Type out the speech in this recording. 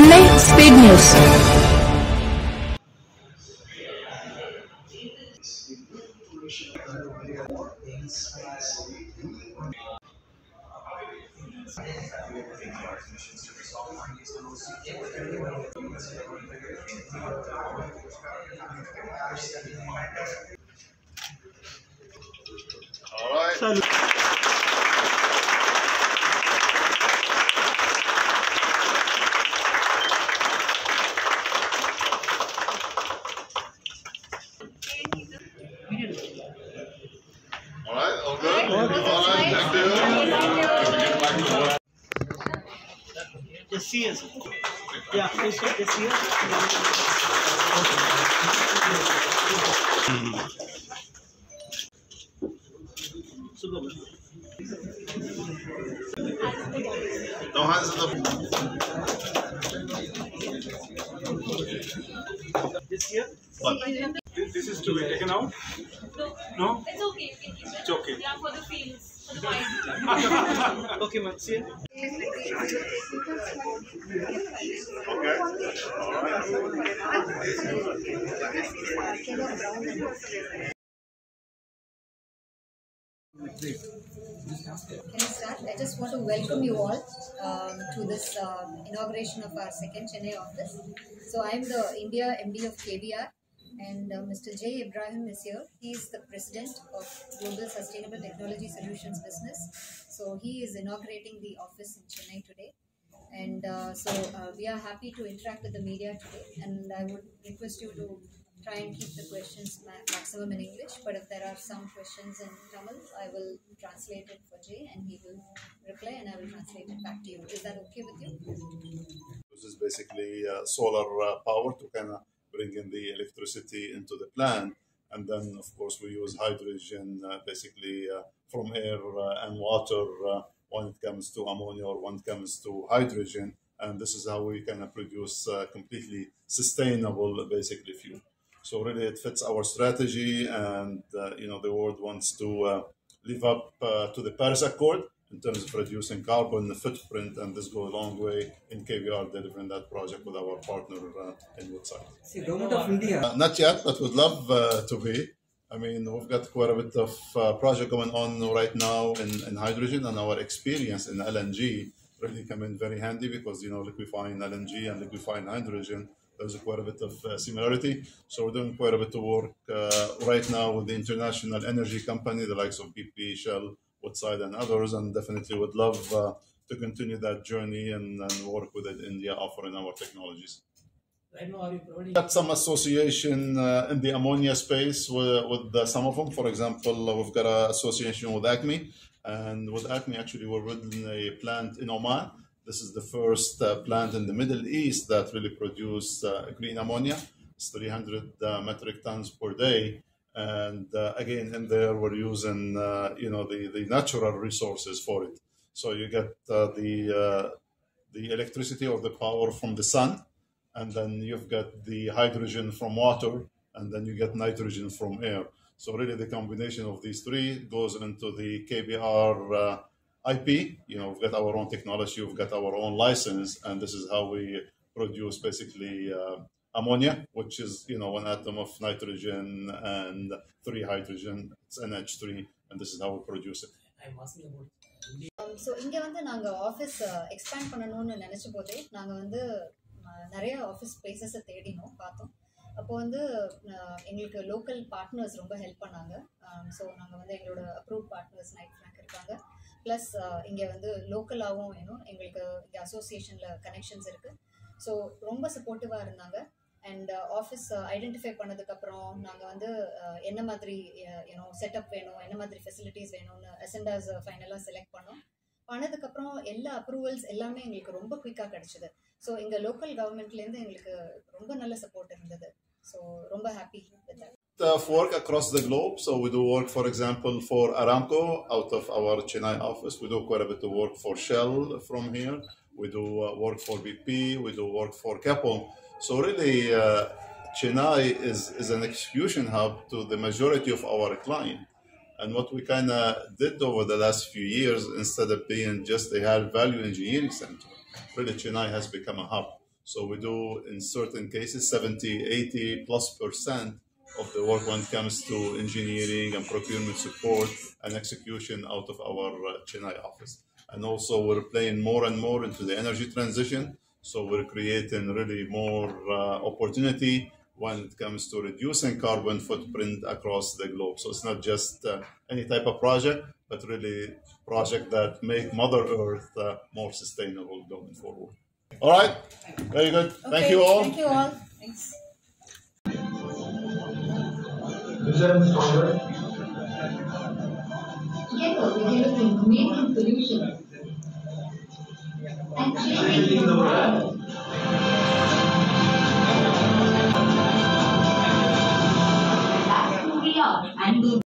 News. All right. Salute. All right. All good. All good. All right. Thank you. Get back to work. CS. Yeah, please take the CS. So go. No hands in the. This here. This, this is to be taken out? No? It's okay, you can keep it. It's okay. Yeah, for the fields, Okay, you. Can I? I just want to welcome you all um, to this uh, inauguration of our second Chennai office. So I'm the India MD of KBR and uh, Mr. Jay Ibrahim is here. He is the president of Global Sustainable Technology Solutions Business. So he is inaugurating the office in Chennai today. And uh, so uh, we are happy to interact with the media today and I would request you to try and keep the questions ma- maximum in English, but if there are some questions in Tamil, I will translate it for Jay and he will reply and I will translate it back to you. Is that okay with you? This is basically uh, solar uh, power to kind of bring in the electricity into the plant. And then, of course, we use hydrogen uh, basically uh, from air uh, and water when it comes to ammonia or when it comes to hydrogen. And this is how we of produce completely sustainable, basically, fuel. So really, it fits our strategy, and you know the world wants to live up to the Paris Accord in terms of reducing carbon footprint, and this goes a long way in KBR delivering that project with our partner uh, in Woodside. See, Government of India Uh, not yet, but would love uh, to be. I mean, we've got quite a bit of uh, project going on right now in, in hydrogen, and our experience in LNG really come in very handy because you know liquefying LNG and liquefying hydrogen there's quite a bit of uh, similarity. So we're doing quite a bit of work uh, right now with the international energy company, the likes of BP, Shell, Woodside, and others, and definitely would love uh, to continue that journey and, and work with India offering our technologies right now are you providing got some association uh, in the ammonia space with, with uh, some of them. For example, uh, we've got an association with Acme, and with Acme, actually, we're building a plant in Oman. This is the first uh, plant in the Middle East that really produces uh, green ammonia. It's 300 uh, metric tons per day. And uh, again, in there, we're using uh, you know the, the natural resources for it. So you get uh, the uh, the electricity or the power from the sun, and then you've got the hydrogen from water, and then you get nitrogen from air. So really, the combination of these three goes into the KBR uh, IP. You know, we've got our own technology, we've got our own license, and this is how we produce basically uh, ammonia, which is you know one atom of nitrogen and three hydrogen. It's NH3, and this is how we produce it. So இங்கே வந்து நாங்கள் office expand பண்ணணும்னு நினச்ச போதே நாங்கள் வந்து நிறைய office ஸ்பேசஸை தேடினோம் பார்த்தோம். அப்போ வந்து எங்களுக்கு லோக்கல் பார்ட்னர்ஸ் ரொம்ப ஹெல்ப் பண்ணாங்க. ஸோ நாங்கள் வந்து எங்களோட அப்ரூவ் பார்ட்னர்ஸ் நைட் ஃப்ளாக் இருக்காங்க. ப்ளஸ் இங்கே வந்து லோக்கலாகவும் வேணும். எங்களுக்கு இங்கே அசோசியேஷனில் கனெக்ஷன்ஸ் இருக்குது ஸோ ரொம்ப சப்போர்ட்டிவாக இருந்தாங்க. அண்ட் ஆஃபீஸ் ஐடென்டிஃபை பண்ணதுக்கப்புறம் நாங்கள் வந்து uh, என்ன மாதிரி uh, யூனோ செட்டப் வேணும் என்ன மாதிரி ஃபெசிலிட்டிஸ் வேணும்னு அசெண்டாஸ் ஃபைனலாக செலக்ட் பண்ணோம் பண்ணதுக்கப்புறம் எல்லா அப்ரூவல்ஸ் எல்லாமே எங்களுக்கு ரொம்ப குயிக்காக கிடச்சிது ஸோ எங்கள் லோக்கல் கவர்மெண்ட்லேருந்து எங்களுக்கு ரொம்ப நல்ல சப்போர்ட் இருந்தது ஸோ ரொம்ப happy with that of work across the globe. So we do work, for example, for Aramco out of our Chennai office. We do quite a bit of work for Shell from here. We do uh, work for BP. We do work for Keppel. So really, uh, Chennai is, is an execution hub to the majority of our client. And what we kind of did over the last few years, instead of being just a high value engineering center, really Chennai has become a hub. So we do, in certain cases, 70, 80 plus percent of the work when it comes to engineering and procurement support and execution out of our uh, Chennai office. And also, we're playing more and more into the energy transition. So we're creating really more uh, opportunity when it comes to reducing carbon footprint across the globe. So it's not just uh, any type of project, but really project that make Mother Earth uh, more sustainable going forward. All right, very good. Thank you all. Thank you all. Thanks. Together, we develop amazing solutions and changing the world.